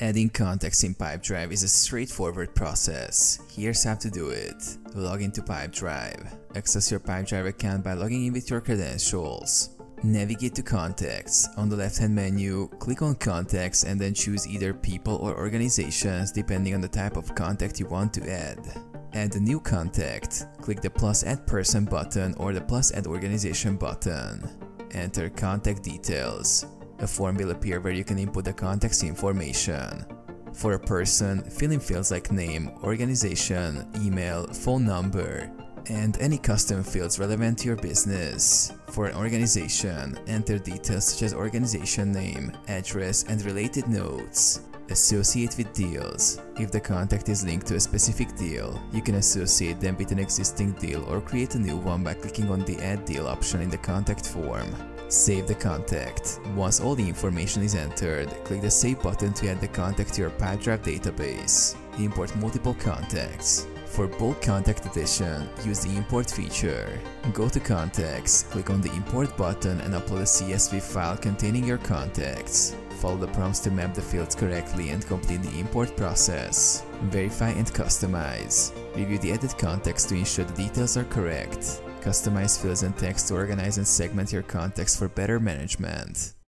Adding contacts in Pipedrive is a straightforward process. Here's how to do it. Log into Pipedrive. Access your Pipedrive account by logging in with your credentials. Navigate to Contacts. On the left hand menu, click on Contacts and then choose either people or organizations depending on the type of contact you want to add. Add a new contact. Click the plus add person button or the plus add organization button. Enter contact details. A form will appear where you can input the contact information. For a person, fill in fields like name, organization, email, phone number, and any custom fields relevant to your business. For an organization, enter details such as organization name, address, and related notes. Associate with deals. If the contact is linked to a specific deal, you can associate them with an existing deal or create a new one by clicking on the Add Deal option in the contact form. Save the contact. Once all the information is entered, click the Save button to add the contact to your Pipedrive database. Import multiple contacts. For bulk contact addition, use the import feature. Go to contacts, click on the import button and upload a CSV file containing your contacts. Follow the prompts to map the fields correctly and complete the import process. Verify and customize. Review the added contacts to ensure the details are correct. Customize fields and text to organize and segment your contacts for better management.